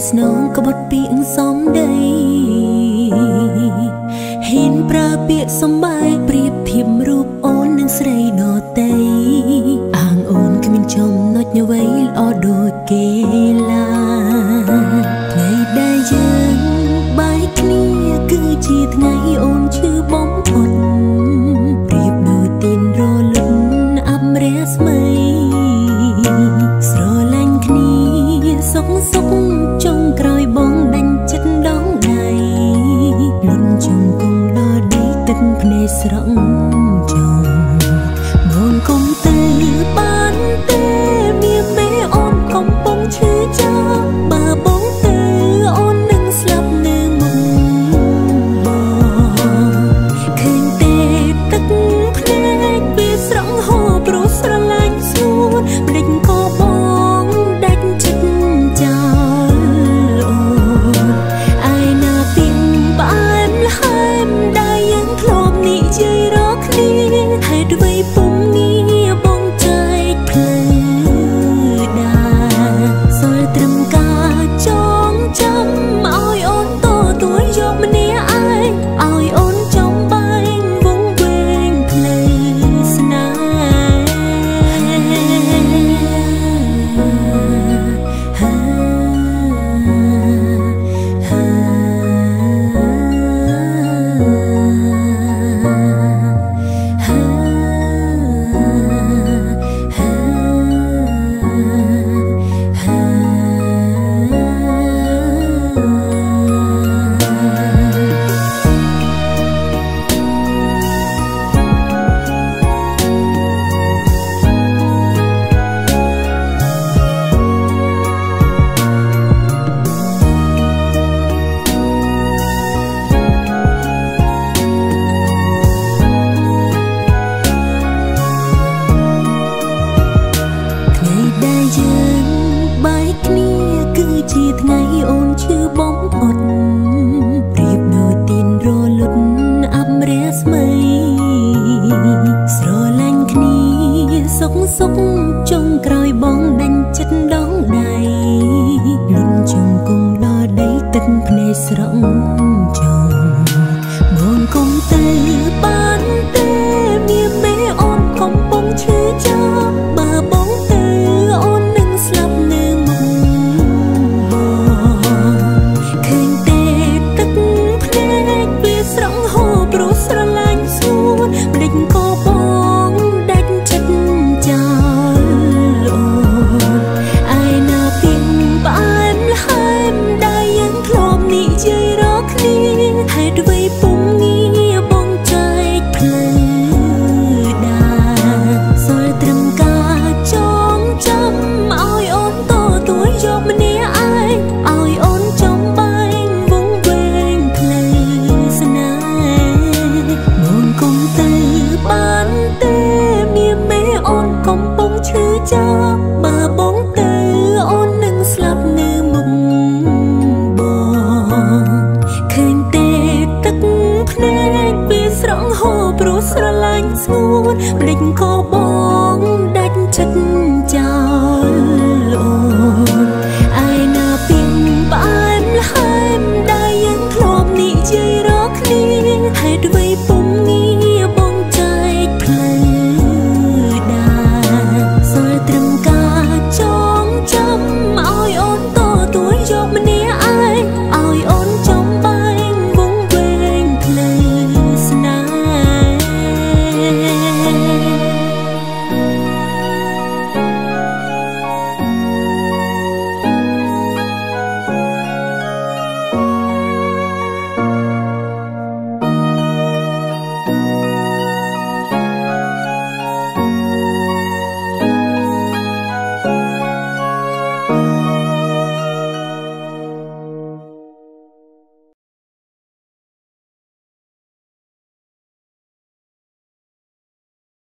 ពីនាងមិនដេចក៏ស្នេហ៍ស្នងក្បត់ពីអង្សំដីហ៊ានប្រើពាក្យសំបាយប្រៀបធៀបរូបអូននឹងស្រីដតីអាងអូនគ្មានចំណុចអ្វីល្អដូចគេឡើយថ្ងៃដែលយើងបាយគ្នាគឺជាថ្ងៃអូនឈឺបំផុតប្រៀបដូចទៀនរលឹមអាប់រះស្មីស្រឡាញ់គ្នា សុខសុខចុងក្រោយបងដាញ់ចិត្តដងដៃលុនជុំគុំដល់ដីទឹកភ្នែកស្រង់ចង់បង ថ្ជាថ្ងៃអូនឈឺបំផុតប្រៀបដូចទៀនរលត់អាប់រះស្មីស្រឡាញ់គ្នាសុខសុខចុងក្រោយបងដាញ់ចិត្តដងដៃលុនជុំគុំដល់ដីទឹកភ្នែកស្រង់ចង់បងគុំទៅបានទេមានមេអូនកំពុងឈឺចាំបើ ហ៍បងគុំទៅបានទេមានមេអូនកំពុងឈឺចាំបើបងទៅអូននឹងស្លាប់នៅមុខបងឃើញទេទឹកភ្នែកវាស្រង់ហូរព្រោះស្រឡាញ់ស្ងួនភ្លេចក៏ លោកម្នាអើយឲ្យអូនចំ